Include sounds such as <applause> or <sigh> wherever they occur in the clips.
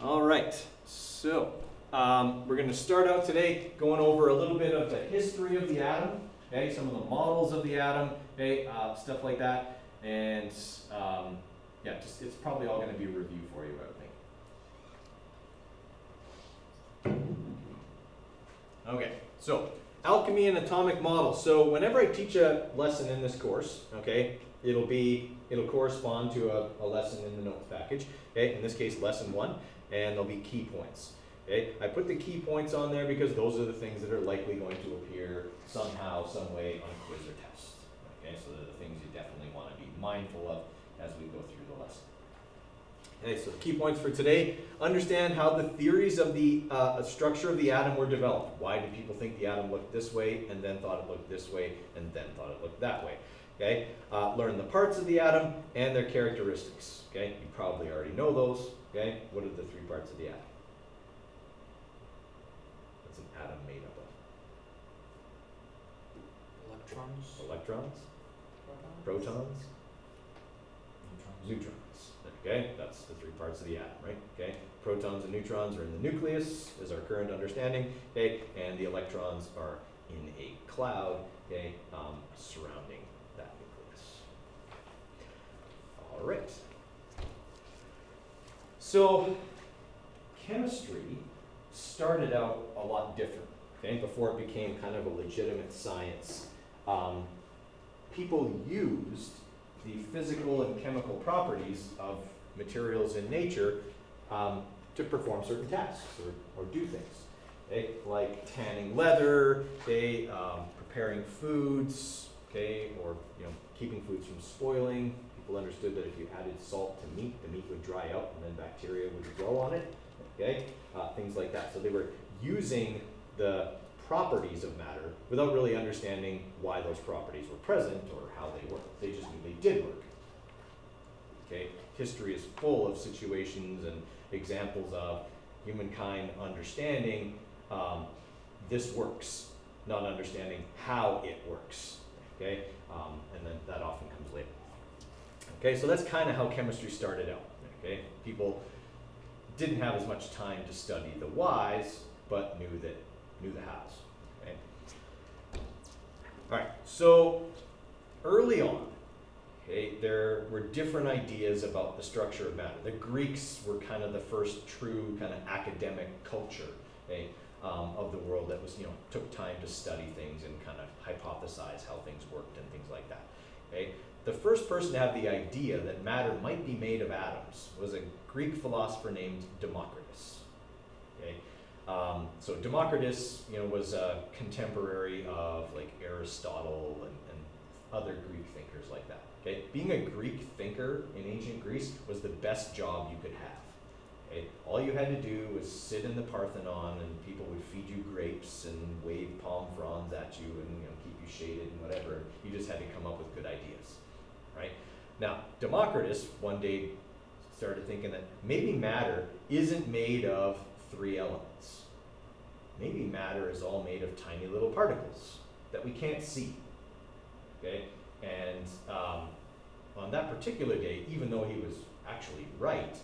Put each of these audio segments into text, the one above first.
All right, so um, we're going to start out today going over a little bit of the history of the atom, okay, some of the models of the atom, okay, uh, stuff like that, and um, yeah, just it's probably all going to be a review for you, I would think. Okay, so alchemy and atomic models. So whenever I teach a lesson in this course, okay, it'll be it'll correspond to a, a lesson in the notes package. Okay, in this case, lesson one, and there'll be key points. Okay, I put the key points on there because those are the things that are likely going to appear somehow, some way on a quiz or test. Okay, so they're the things you definitely want to be mindful of as we go through the lesson. Okay, so key points for today, understand how the theories of the uh, structure of the atom were developed. Why did people think the atom looked this way and then thought it looked this way and then thought it looked that way? Okay, uh, learn the parts of the atom and their characteristics. Okay, you probably already know those. Okay, what are the three parts of the atom? What's an atom made up of? Electrons, Electrons. Protons. protons, neutrons. Okay, that's the three parts of the atom, right? Okay, protons and neutrons are in the nucleus, is our current understanding. Okay, and the electrons are in a cloud, okay, um, surrounding that nucleus. All right. So, chemistry started out a lot different, okay, before it became kind of a legitimate science. Um, people used the physical and chemical properties of materials in nature um, to perform certain tasks or, or do things. Okay? Like tanning leather, okay, um, preparing foods, okay, or you know, keeping foods from spoiling. People understood that if you added salt to meat, the meat would dry out and then bacteria would grow on it. Okay, uh, things like that. So they were using the properties of matter without really understanding why those properties were present or how they worked. They just knew they did work. Okay? History is full of situations and examples of humankind understanding um, this works, not understanding how it works. Okay? Um, and then that often comes later. Okay, so that's kind of how chemistry started out. Okay? People didn't have as much time to study the whys, but knew that knew the hows. Okay? All right, so early on, okay, there were different ideas about the structure of matter. The Greeks were kind of the first true kind of academic culture okay, um, of the world that was, you know, took time to study things and kind of hypothesize how things worked and things like that. Okay? The first person to have the idea that matter might be made of atoms was a Greek philosopher named Democritus. Okay? Um, so Democritus, you know, was a contemporary of like Aristotle and, and other Greek thinkers like that. Okay, being a Greek thinker in ancient Greece was the best job you could have. Okay, all you had to do was sit in the Parthenon, and people would feed you grapes and wave palm fronds at you, and you know shaded and whatever. You just had to come up with good ideas, right? Now Democritus one day started thinking that maybe matter isn't made of three elements. Maybe matter is all made of tiny little particles that we can't see. Okay? And um, on that particular day, even though he was actually right,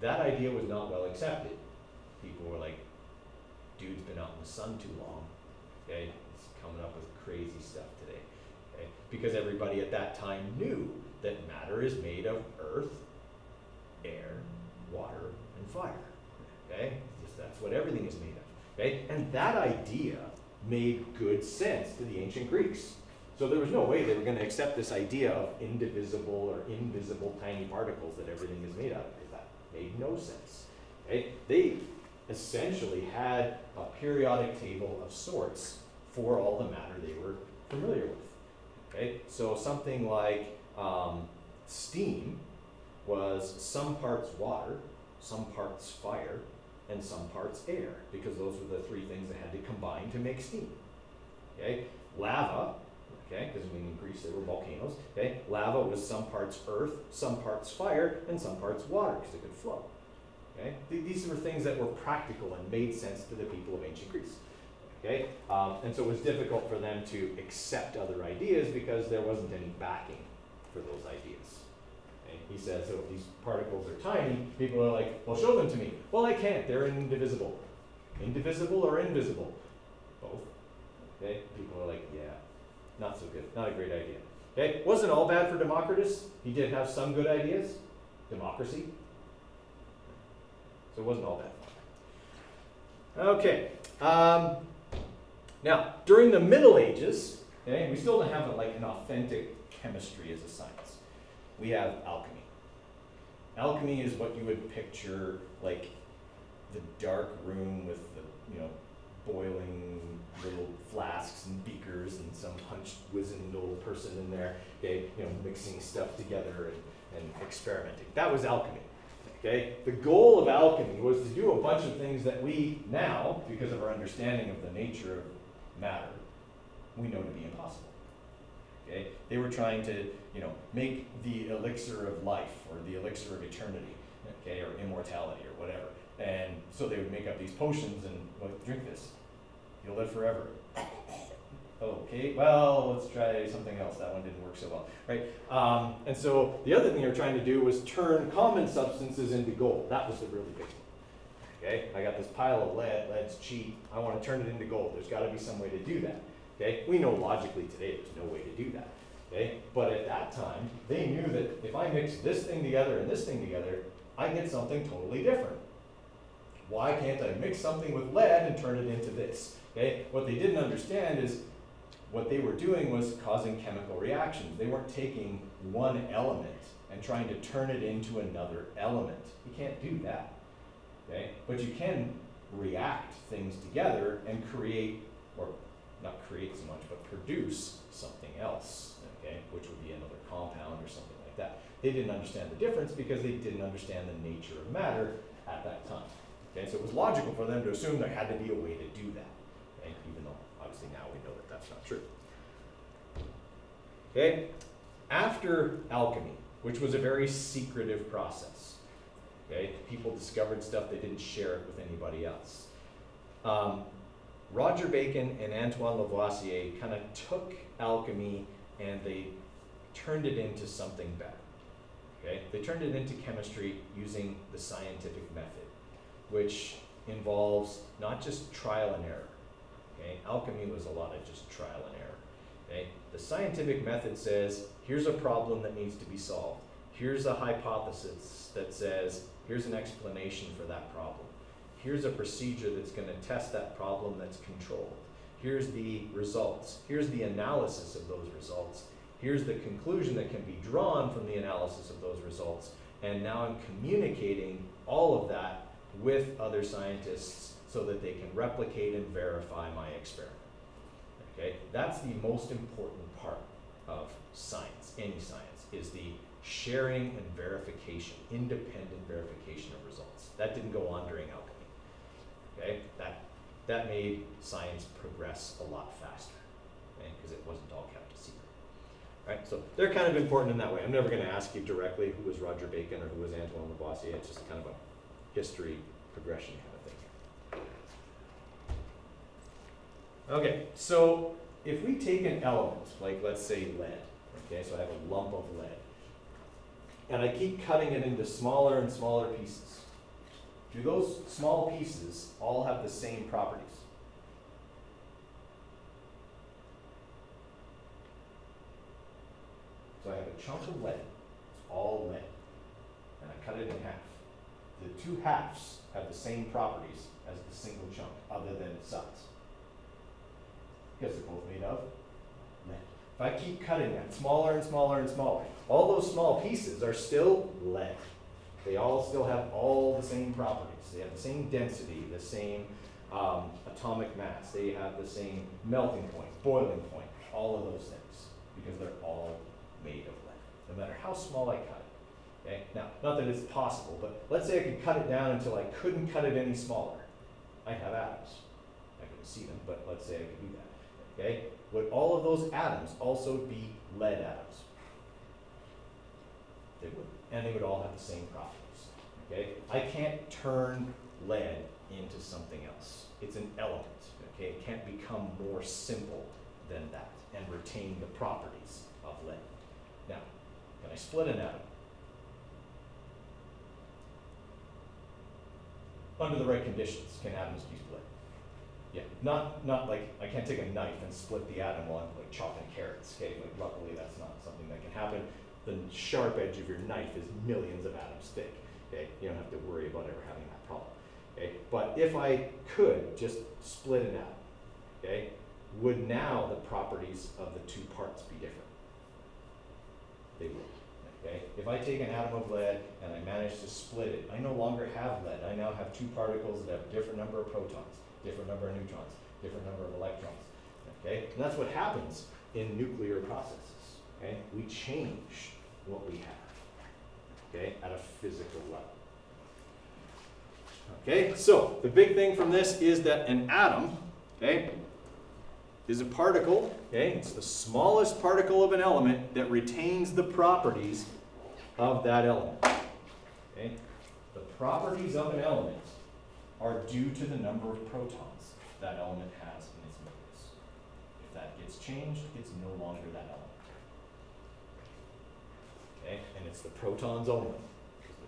that idea was not well accepted. People were like, dude's been out in the sun too long. Okay? Coming up with crazy stuff today. Okay? Because everybody at that time knew that matter is made of earth, air, water, and fire. Okay? That's what everything is made of. Okay? And that idea made good sense to the ancient Greeks. So there was no way they were going to accept this idea of indivisible or invisible tiny particles that everything is made out of. That made no sense. Okay? They essentially had a periodic table of sorts for all the matter they were familiar with. Okay? So something like um, steam was some parts water, some parts fire, and some parts air, because those were the three things that had to combine to make steam. Okay, lava, okay, because in Greece there were volcanoes. Okay, lava was some parts earth, some parts fire, and some parts water, because it could flow. Okay, Th- these were things that were practical and made sense to the people of ancient Greece. Okay, um, and so it was difficult for them to accept other ideas because there wasn't any backing for those ideas. And He says, so if these particles are tiny, people are like, well, show them to me. Well, I can't, they're indivisible. Indivisible or invisible? Both. Okay? People are like, yeah, not so good, not a great idea. Okay? Wasn't all bad for Democritus. He did have some good ideas. Democracy. So it wasn't all bad. Okay. Um, now, during the Middle Ages, okay, we still don't have a, like an authentic chemistry as a science. We have alchemy. Alchemy is what you would picture like the dark room with the you know boiling little flasks and beakers and some hunched wizened old person in there, okay, you know, mixing stuff together and, and experimenting. That was alchemy. Okay? The goal of alchemy was to do a bunch of things that we now, because of our understanding of the nature of matter, we know to be impossible. Okay? They were trying to, you know, make the elixir of life or the elixir of eternity, okay, or immortality or whatever. And so they would make up these potions and well, drink this. You'll live forever. <laughs> Okay, well, let's try something else. That one didn't work so well, right? Um, and so the other thing they were trying to do was turn common substances into gold. That was the really big one. Okay, I got this pile of lead. Lead's cheap. I want to turn it into gold. There's got to be some way to do that. Okay, we know logically today there's no way to do that. Okay, but at that time they knew that if I mix this thing together and this thing together, I get something totally different. Why can't I mix something with lead and turn it into this? Okay, what they didn't understand is what they were doing was causing chemical reactions. They weren't taking one element and trying to turn it into another element. You can't do that. Okay? But you can react things together and create, or not create so much, but produce something else, okay, which would be another compound or something like that. They didn't understand the difference because they didn't understand the nature of matter at that time. Okay, so it was logical for them to assume there had to be a way to do that. Okay, even though obviously now we know that that's not true. Okay, after alchemy, which was a very secretive process, okay, people discovered stuff they didn't share it with anybody else. Um, Roger Bacon and Antoine Lavoisier kind of took alchemy and they turned it into something better. Okay, they turned it into chemistry using the scientific method, which involves not just trial and error. Okay, alchemy was a lot of just trial and error. Okay, the scientific method says here's a problem that needs to be solved. Here's a hypothesis that says here's an explanation for that problem. Here's a procedure that's going to test that problem that's controlled. Here's the results. Here's the analysis of those results. Here's the conclusion that can be drawn from the analysis of those results. And now I'm communicating all of that with other scientists so that they can replicate and verify my experiment. Okay, that's the most important part of science, any science, is the sharing and verification, independent verification of results. That didn't go on during alchemy. Okay, that that made science progress a lot faster, because okay? it wasn't all kept a secret. Right, so they're kind of important in that way. I'm never going to ask you directly who was Roger Bacon or who was Antoine Lavoisier. It's just kind of a history progression kind of thing. Okay, so if we take an element, like let's say lead, okay, so I have a lump of lead, and I keep cutting it into smaller and smaller pieces, do those small pieces all have the same properties? So I have a chunk of lead, it's all lead, and I cut it in half. The two halves have the same properties as the single chunk, other than size. Because they're both made of. If I keep cutting that smaller and smaller and smaller, all those small pieces are still lead. They all still have all the same properties. They have the same density, the same um, atomic mass. They have the same melting point, boiling point, all of those things, because they're all made of lead, no matter how small I cut it. Okay? Now, not that it's possible, but let's say I could cut it down until I couldn't cut it any smaller. I'd have atoms. I couldn't see them, but let's say I could do that. Okay? would all of those atoms also be lead atoms? They would. And they would all have the same properties. Okay? I can't turn lead into something else. It's an element. Okay? It can't become more simple than that and retain the properties of lead. Now, can I split an atom? Under the right conditions, can atoms be split? Yeah, not, not like, I can't take a knife and split the atom while I'm like chopping carrots, okay, like luckily that's not something that can happen. The sharp edge of your knife is millions of atoms thick, okay, you don't have to worry about ever having that problem, okay? But if I could just split an atom, okay, would now the properties of the two parts be different? They would, okay? If I take an atom of lead and I manage to split it, I no longer have lead, I now have two particles that have a different number of protons, different number of neutrons, different number of electrons, okay? And that's what happens in nuclear processes, okay? We change what we have, okay, at a physical level. Okay, so the big thing from this is that an atom, okay, is a particle, okay, it's the smallest particle of an element that retains the properties of that element. Okay? The properties of an element are due to the number of protons that element has in its nucleus. If that gets changed, it's no longer that element. Okay, and it's the protons only.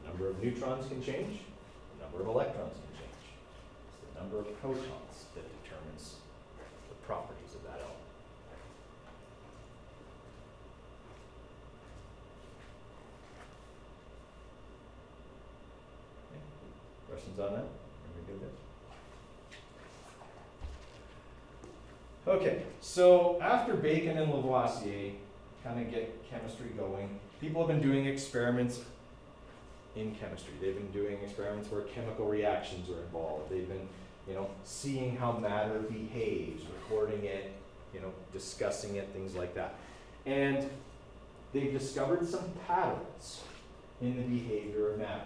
The number of neutrons can change, the number of electrons can change. It's the number of protons that determines the properties of that element. Okay, Questions on that? Okay, so after Bacon and Lavoisier kind of get chemistry going, people have been doing experiments in chemistry. They've been doing experiments where chemical reactions are involved. They've been, you know, seeing how matter behaves, recording it, you know, discussing it, things like that. And they've discovered some patterns in the behavior of matter.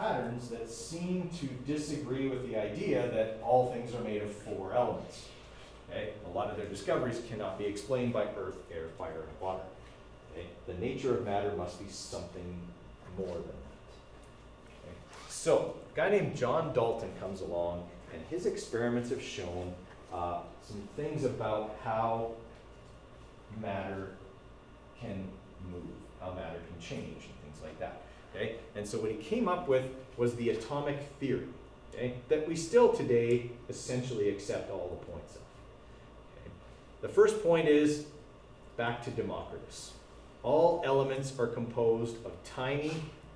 Patterns that seem to disagree with the idea that all things are made of four elements. Okay? A lot of their discoveries cannot be explained by earth, air, fire, and water. Okay? The nature of matter must be something more than that. Okay? So, a guy named John Dalton comes along, and his experiments have shown uh, some things about how matter can move, how matter can change, and things like that. Okay? And so what he came up with was the atomic theory, okay? That we still today essentially accept all the points of. Okay? The first point is back to Democritus. All elements are composed of tiny,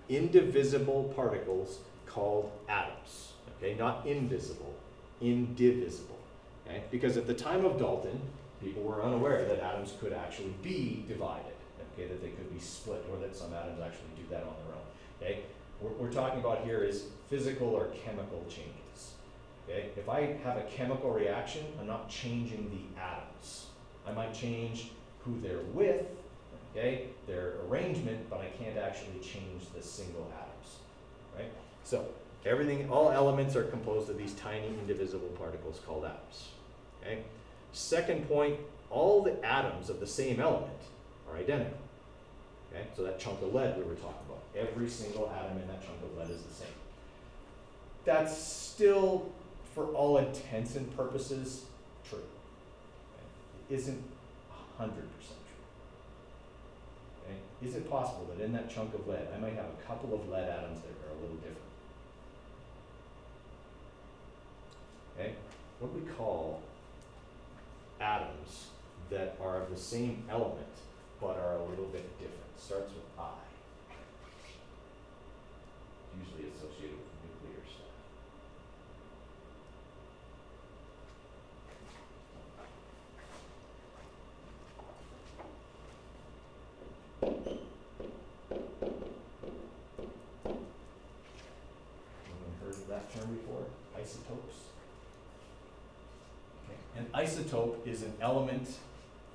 indivisible particles called atoms. Okay, not invisible, indivisible. Okay? Because at the time of Dalton, people were unaware that atoms could actually be divided. Okay, that they could be split, or that some atoms actually do that on their own. Okay, what we're talking about here is physical or chemical changes. Okay, if I have a chemical reaction, I'm not changing the atoms. I might change who they're with, okay, their arrangement, but I can't actually change the single atoms, right? So everything, all elements are composed of these tiny indivisible particles called atoms, okay? Second point, all the atoms of the same element are identical, okay? So that chunk of lead we were talking about, every single atom in that chunk of lead is the same. That's still, for all intents and purposes, true. Okay? It isn't hundred percent true. Okay? Is it possible that in that chunk of lead, I might have a couple of lead atoms that are a little different? Okay? What do we call atoms that are of the same element but are a little bit different? Starts with I. Usually associated with nuclear stuff. Anyone heard of that term before? Isotopes? Okay. An isotope is an element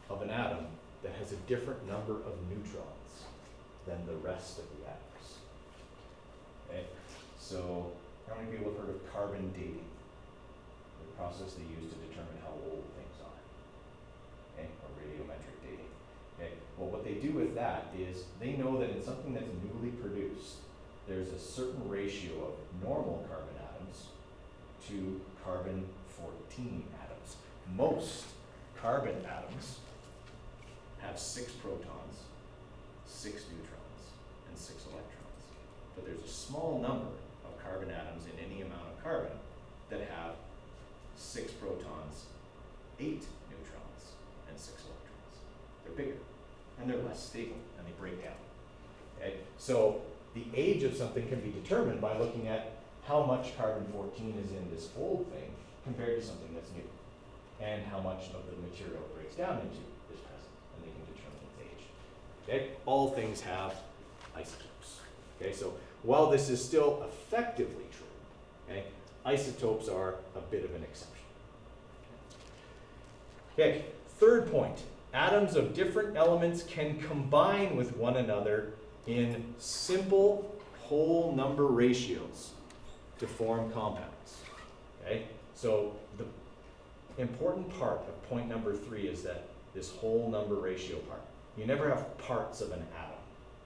of an atom that has a different number of neutrons than the rest of the atoms. Okay, so how many people have heard of carbon dating? The process they use to determine how old things are. Okay, or radiometric dating. Okay, well what they do with that is they know that in something that's newly produced, there's a certain ratio of normal carbon atoms to carbon fourteen atoms. Most carbon atoms have six protons, six neutrons, and six electrons. But there's a small number of carbon atoms in any amount of carbon that have six protons, eight neutrons, and six electrons. They're bigger, and they're less stable, and they break down. Okay? So the age of something can be determined by looking at how much carbon-14 is in this old thing compared to something that's new, and how much of the material breaks down into. Okay, all things have isotopes. Okay, so while this is still effectively true, okay, isotopes are a bit of an exception. Okay, third point, atoms of different elements can combine with one another in simple whole number ratios to form compounds. Okay, so the important part of point number three is that this whole number ratio part. You never have parts of an atom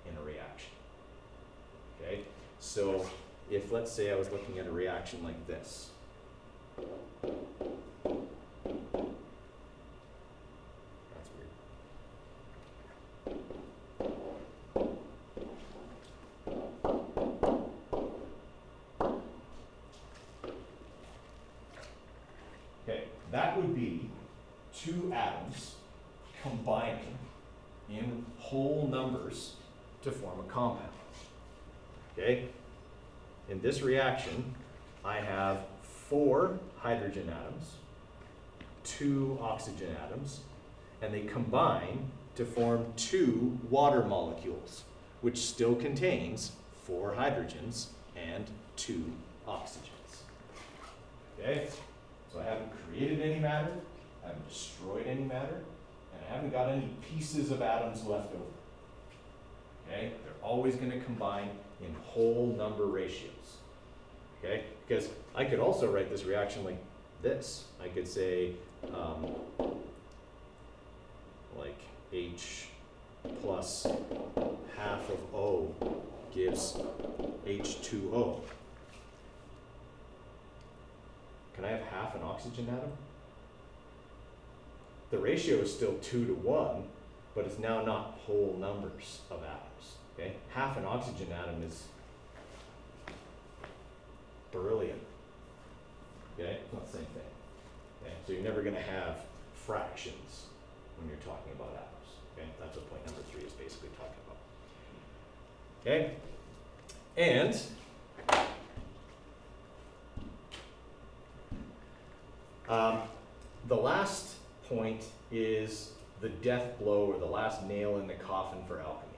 in a reaction. Okay, so if let's say I was looking at a reaction like this. That's weird. Okay, that would be two atoms combining in whole numbers to form a compound. Okay? In this reaction, I have four hydrogen atoms, two oxygen atoms, and they combine to form two water molecules, which still contains four hydrogens and two oxygens. Okay? So I haven't created any matter, I haven't destroyed any matter, and I haven't got any pieces of atoms left over. Okay? They're always going to combine in whole number ratios. Okay? Because I could also write this reaction like this. I could say, um, like H plus half of O gives H2O. Can I have half an oxygen atom? The ratio is still two to one, but it's now not whole numbers of atoms. Okay, half an oxygen atom is beryllium. Okay, it's not the same thing. Okay, so you're never going to have fractions when you're talking about atoms. Okay, that's what point number three is basically talking about. Okay, and um, the last point is the death blow or the last nail in the coffin for alchemy.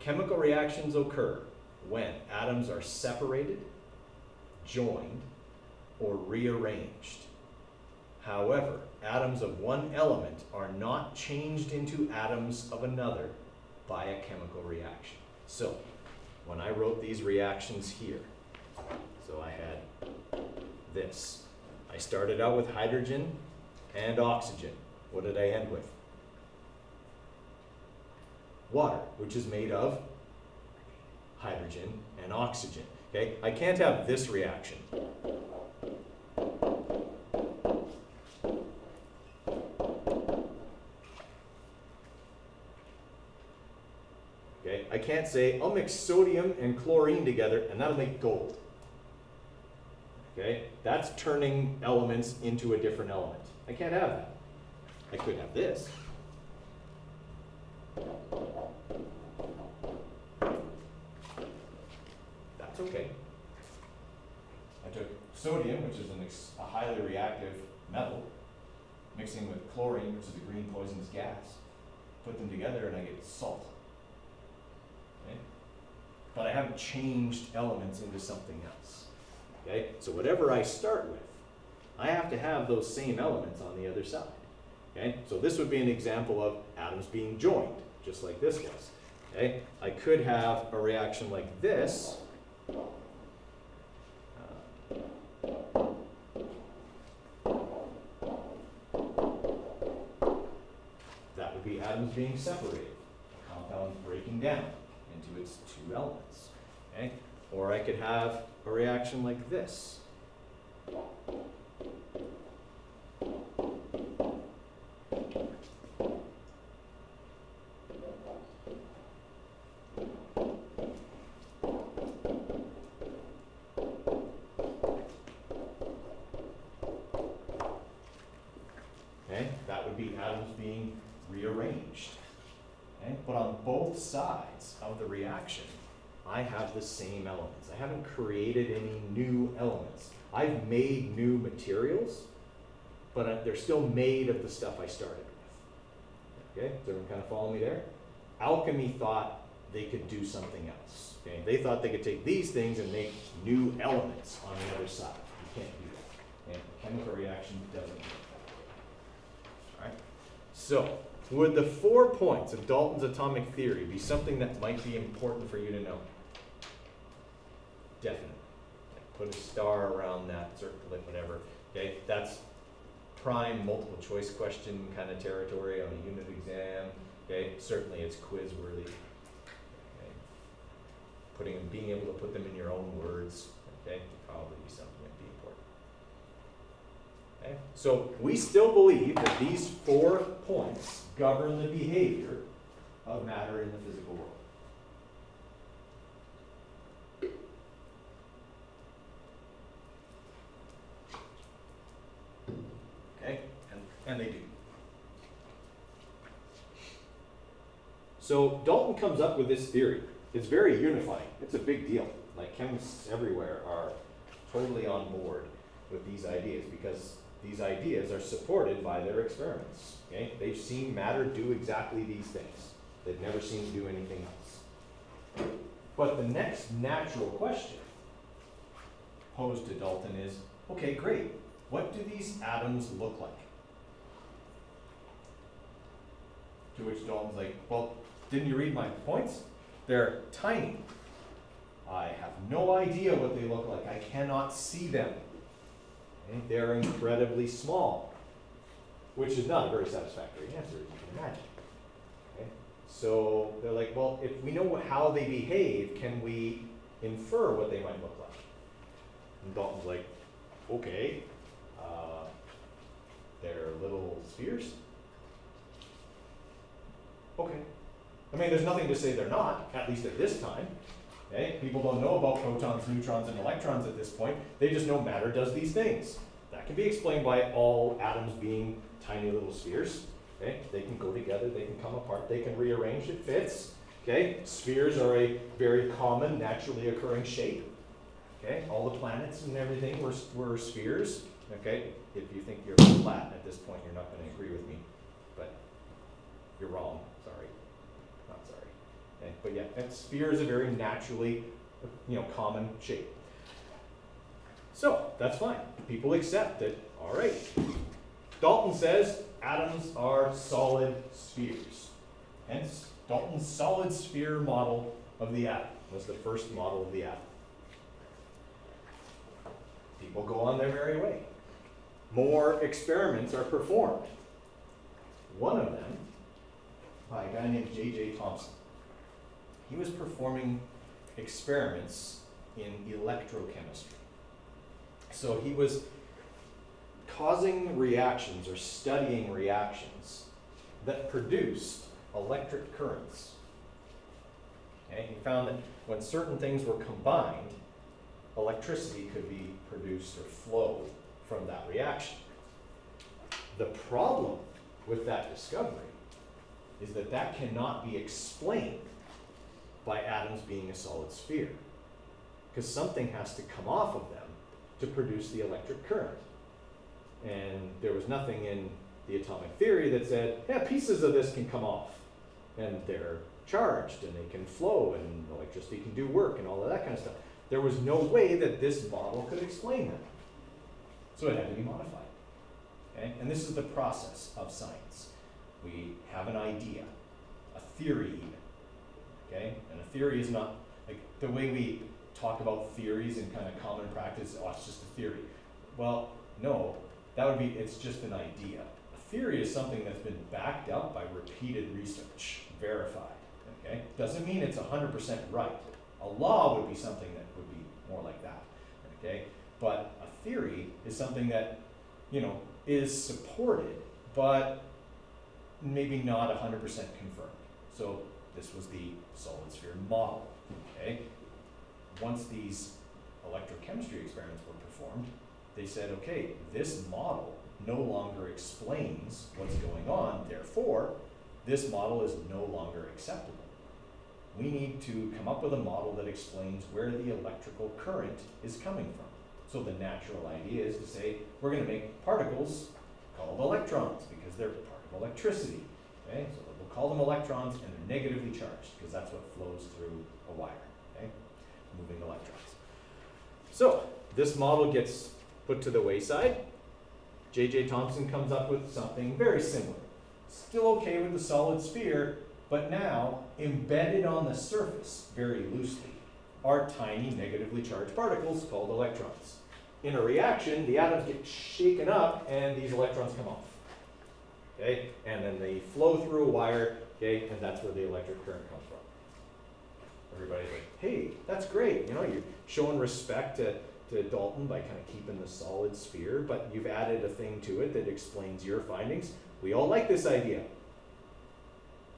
Chemical reactions occur when atoms are separated, joined, or rearranged. However, atoms of one element are not changed into atoms of another by a chemical reaction. So, when I wrote these reactions here, so I had this. I started out with hydrogen and oxygen. What did I end with? Water, which is made of hydrogen and oxygen. Okay, I can't have this reaction. Okay, I can't say I'll mix sodium and chlorine together and that'll make gold. Okay, that's turning elements into a different element. I can't have that. I could have this. Okay. I took sodium, which is a highly reactive metal, mixing with chlorine, which is a green poisonous gas, put them together and I get salt. Okay? But I haven't changed elements into something else. Okay? So whatever I start with, I have to have those same elements on the other side. Okay? So this would be an example of atoms being joined, just like this was. Okay? I could have a reaction like this. Uh, that would be atoms being separated, a compound breaking down into its two elements. Okay? Or I could have a reaction like this. Okay, that would be atoms being rearranged. both sides of the reaction, I have the same elements. I haven't created any new elements. I've made new materials, but they're still made of the stuff I started with. Okay, does everyone kind of follow me there? Alchemy thought they could do something else. Okay, they thought they could take these things and make new elements on the other side. You can't do that. And chemical reaction doesn't work that way. Alright? So, would the four points of Dalton's atomic theory be something that might be important for you to know? Definitely. Put a star around that, circle it, whatever. Okay, that's prime multiple choice question kind of territory on a unit exam. Okay, certainly it's quiz worthy. Okay. Putting, being able to put them in your own words, okay, would probably be something that'd be important. Okay, so we still believe that these four points govern the behavior of matter in the physical world. Okay, and, and they do. So Dalton comes up with this theory. It's very unifying. It's a big deal. Like chemists everywhere are totally on board with these ideas because these ideas are supported by their experiments. Okay? They've seen matter do exactly these things. They've never seen it do anything else. But the next natural question posed to Dalton is, okay, great. What do these atoms look like? To which Dalton's like, well, didn't you read my points? They're tiny. I have no idea what they look like. I cannot see them. They're incredibly small, which is not a very satisfactory answer, as you can imagine. So they're like, well, if we know how they behave, can we infer what they might look like? And Dalton's like, okay, uh, they're little spheres. Okay. I mean, there's nothing to say they're not, at least at this time. Okay? People don't know about protons, neutrons, and electrons at this point. They just know matter does these things. That can be explained by all atoms being tiny little spheres. Okay? They can go together, they can come apart, they can rearrange, it fits. Okay? Spheres are a very common, naturally occurring shape. Okay? All the planets and everything were, were spheres. Okay? If you think you're flat at this point, you're not going to agree with me. But you're wrong. Okay? But yeah, and sphere is a very naturally, you know, common shape. So that's fine. People accept it. All right. Dalton says atoms are solid spheres. Hence, Dalton's solid sphere model of the atom was the first model of the atom. People go on their merry way. More experiments are performed. One of them by a guy named J.J. Thomson. He was performing experiments in electrochemistry. So he was causing reactions or studying reactions that produced electric currents. Okay, he found that when certain things were combined, electricity could be produced or flow from that reaction. The problem with that discovery is that that cannot be explained by atoms being a solid sphere. Because something has to come off of them to produce the electric current. And there was nothing in the atomic theory that said, yeah, pieces of this can come off. And they're charged and they can flow and electricity can do work and all of that kind of stuff. There was no way that this model could explain that. So it had to be modified. Okay? And this is the process of science. We have an idea, a theory even. Okay? And a theory is not like the way we talk about theories in kind of common practice, oh, it's just a theory. Well, no, that would be, it's just an idea. A theory is something that's been backed up by repeated research, verified. Okay? Doesn't mean it's 100% right. A law would be something that would be more like that. Okay? But a theory is something that, you know, is supported, but maybe not 100% confirmed. So this was the solid sphere model. Okay? Once these electrochemistry experiments were performed, they said, okay, this model no longer explains what's going on, therefore, this model is no longer acceptable. we need to come up with a model that explains where the electrical current is coming from. So the natural idea is to say, we're gonna make particles called electrons, because they're part of electricity, okay? So call them electrons, and they're negatively charged, because that's what flows through a wire, okay? Moving electrons. So, this model gets put to the wayside. J.J. Thomson comes up with something very similar. Still okay with the solid sphere, but now embedded on the surface, very loosely, are tiny negatively charged particles called electrons. In a reaction, the atoms get shaken up and these electrons come off. Okay, and then they flow through a wire, okay, and that's where the electric current comes from. Everybody's like, hey, that's great, you know, you're showing respect to, to Dalton by kind of keeping the solid sphere, but you've added a thing to it that explains your findings. We all like this idea.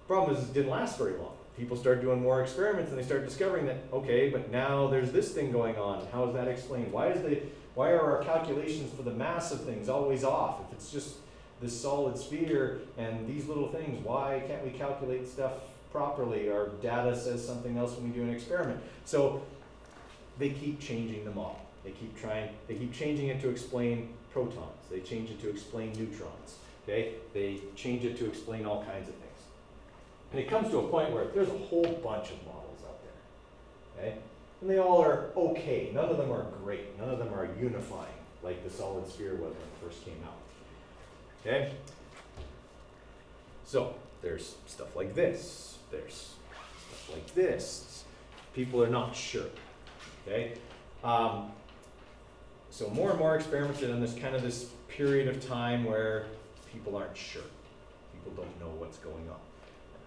Problem is, it didn't last very long. People start doing more experiments and they start discovering that, okay, but now there's this thing going on. How is that explained? Why is the why are our calculations for the mass of things always off? If it's just this solid sphere and these little things, why can't we calculate stuff properly? Our data says something else when we do an experiment. So they keep changing the model. They keep trying, they keep changing it to explain protons. They change it to explain neutrons. Okay? They change it to explain all kinds of things. And it comes to a point where there's a whole bunch of models out there. Okay? And they all are okay. None of them are great. None of them are unifying like the solid sphere was when it first came out. Okay? So, there's stuff like this. There's stuff like this. People are not sure. Okay? Um, so more and more experiments and there's kind of this period of time where people aren't sure. People don't know what's going on.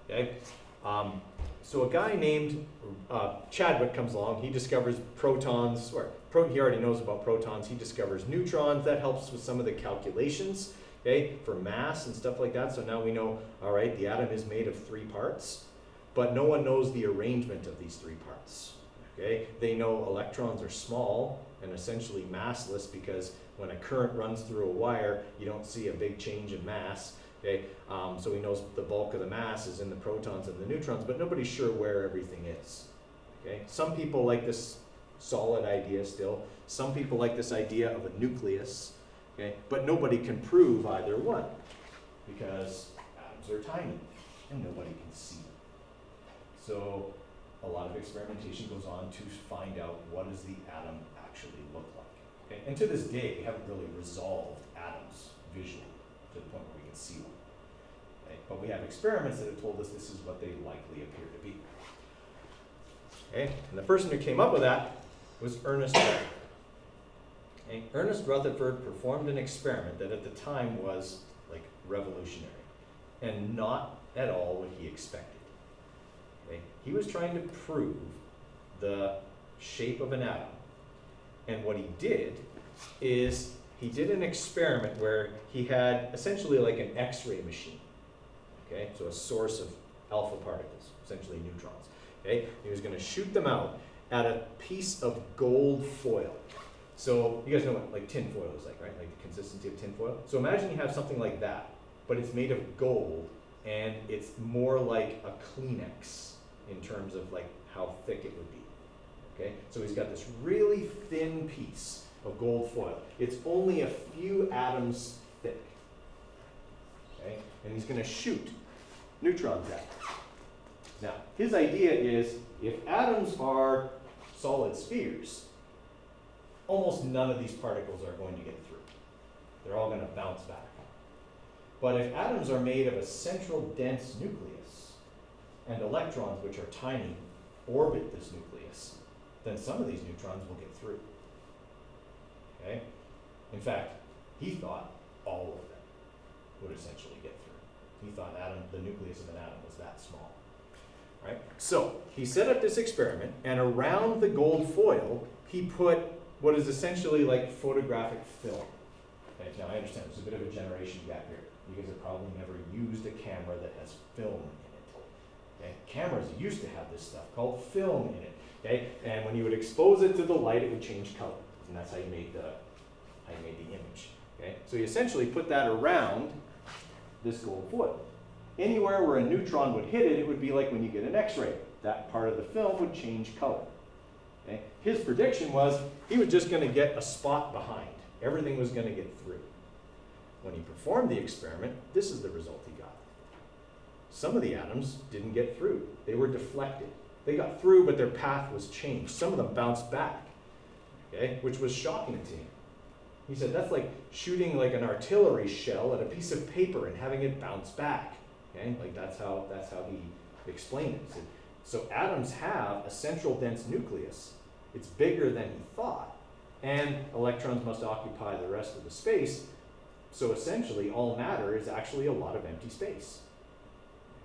Okay? Um, so a guy named uh, Chadwick comes along. He discovers protons, or pro, he already knows about protons. He discovers neutrons. That helps with some of the calculations, okay, for mass and stuff like that. So now we know, all right, the atom is made of three parts, but no one knows the arrangement of these three parts. Okay, they know electrons are small and essentially massless because when a current runs through a wire, you don't see a big change in mass. Okay, um, so we know the bulk of the mass is in the protons and the neutrons, but nobody's sure where everything is. Okay, some people like this solid idea still. Some people like this idea of a nucleus. Okay, but nobody can prove either one because atoms are tiny and nobody can see them. So a lot of experimentation goes on to find out what does the atom actually look like. Okay? And to this day, we haven't really resolved atoms visually to the point where we can see them. Okay? But we have experiments that have told us this is what they likely appear to be. Okay? And the person who came up with that was Ernest Rutherford. Ernest Rutherford performed an experiment that at the time was like revolutionary and not at all what he expected. Okay? He was trying to prove the shape of an atom. And what he did is he did an experiment where he had essentially like an X-ray machine. Okay, so a source of alpha particles, essentially neutrons. Okay, he was going to shoot them out at a piece of gold foil. So you guys know what like tin foil is like, right? Like the consistency of tin foil. So imagine you have something like that, but it's made of gold and it's more like a Kleenex in terms of like how thick it would be. Okay, so he's got this really thin piece of gold foil. It's only a few atoms thick. Okay, and he's going to shoot neutrons at it. Now, his idea is if atoms are solid spheres, almost none of these particles are going to get through. They're all going to bounce back. But if atoms are made of a central dense nucleus, and electrons, which are tiny, orbit this nucleus, then some of these neutrons will get through. Okay? In fact, he thought all of them would essentially get through. He thought atom, the nucleus of an atom was that small. Right? So he set up this experiment, and around the gold foil, he put what is essentially like photographic film. Okay, now I understand there's a bit of a generation gap here. You guys have probably never used a camera that has film in it. Okay? Cameras used to have this stuff called film in it. Okay? And when you would expose it to the light, it would change color. And that's how you made the how you made the image. Okay? So you essentially put that around this gold foil. Anywhere where a neutron would hit it, it would be like when you get an X-ray. that part of the film would change color. Okay? His prediction was he was just going to get a spot behind. Everything was going to get through. When he performed the experiment, this is the result he got. Some of the atoms didn't get through. They were deflected. They got through, but their path was changed. Some of them bounced back, okay, which was shocking to him. He said that's like shooting like an artillery shell at a piece of paper and having it bounce back. Okay, like that's how that's how he explained it. So atoms have a central dense nucleus. It's bigger than he thought, and electrons must occupy the rest of the space. So essentially, all matter is actually a lot of empty space.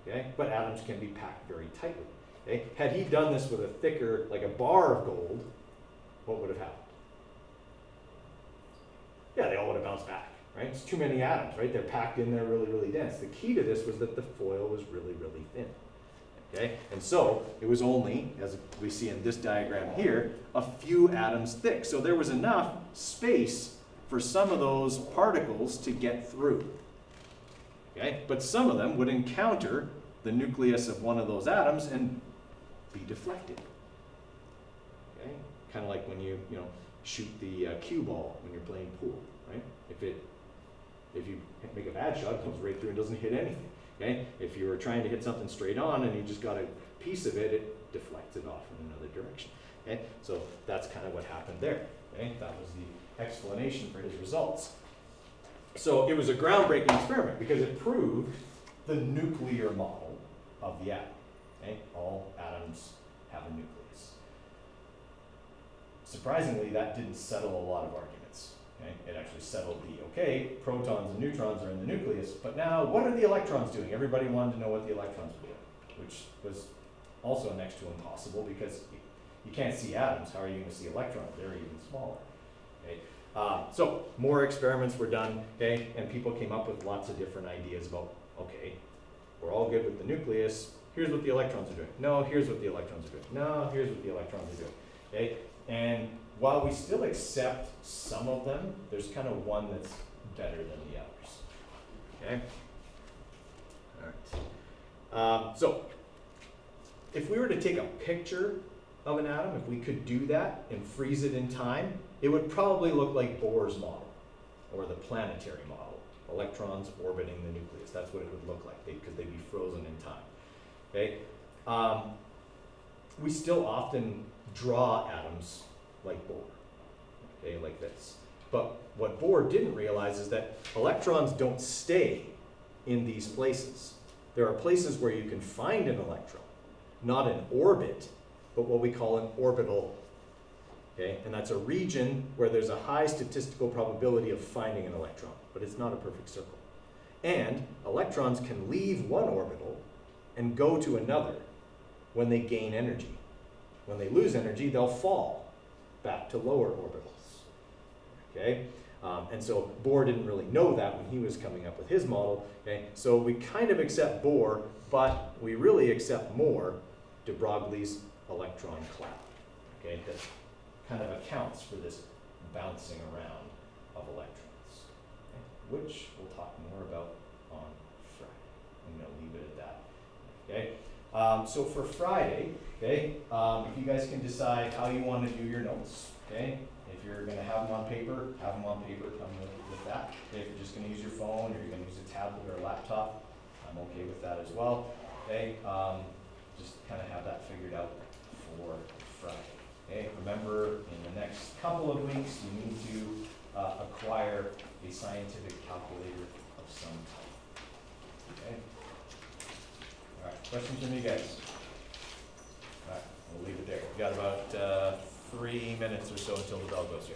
Okay, but atoms can be packed very tightly. Okay, had he done this with a thicker, like a bar of gold, what would have happened? Yeah, they all would have bounced back, right? It's too many atoms, right? They're packed in there really, really dense. The key to this was that the foil was really, really thin. Okay, and so it was only, as we see in this diagram here, a few atoms thick. So there was enough space for some of those particles to get through. Okay, but some of them would encounter the nucleus of one of those atoms and be deflected. Okay, kind of like when you you know shoot the uh, cue ball when you're playing pool, right? If it if you make a bad shot, it comes right through and doesn't hit anything. Okay? If you were trying to hit something straight on and you just got a piece of it, it deflects it off in another direction. Okay? So that's kind of what happened there. Okay? That was the explanation for his results. So it was a groundbreaking experiment because it proved the nuclear model of the atom. Okay? All atoms have a nucleus. Surprisingly, that didn't settle a lot of arguments. Okay? It actually settled the okay, protons and neutrons are in the nucleus, but now what are the electrons doing? Everybody wanted to know what the electrons were doing, which was also next to impossible because you, can't see atoms. How are you going to see electrons? They're even smaller. Okay? Uh, so more experiments were done, okay, and people came up with lots of different ideas about okay, we're all good with the nucleus. Here's what the electrons are doing. No, here's what the electrons are doing. No, here's what the electrons are doing. Okay, and while we still accept some of them, there's kind of one that's better than the others. Okay? All right. Um, so, if we were to take a picture of an atom, if we could do that and freeze it in time, it would probably look like Bohr's model or the planetary model. Electrons orbiting the nucleus. That's what it would look like because they, would be frozen in time. Okay? Um, we still often draw atoms like Bohr, okay, like this. But what Bohr didn't realize is that electrons don't stay in these places. There are places where you can find an electron, not an orbit, but what we call an orbital. Okay? And that's a region where there's a high statistical probability of finding an electron, but it's not a perfect circle. And electrons can leave one orbital and go to another when they gain energy. When they lose energy, they'll fall back to lower orbitals. Okay? Um, and so Bohr didn't really know that when he was coming up with his model. Okay? So we kind of accept Bohr, but we really accept more de Broglie's electron cloud. Okay? That kind of accounts for this bouncing around of electrons, okay? which we'll talk more about on Friday. I'm going to leave it at that. Okay? Um, so for Friday, okay, um, if you guys can decide how you want to do your notes, okay? If you're going to have them on paper, have them on paper, come with, with that. Okay, if you're just going to use your phone or you're going to use a tablet or a laptop, I'm okay with that as well. Okay, um, just kind of have that figured out for Friday. Okay, remember in the next couple of weeks, you need to uh, acquire a scientific calculator of some type. Okay. Questions from you guys? All right, we'll leave it there. We've got about uh, three minutes or so until the bell goes here.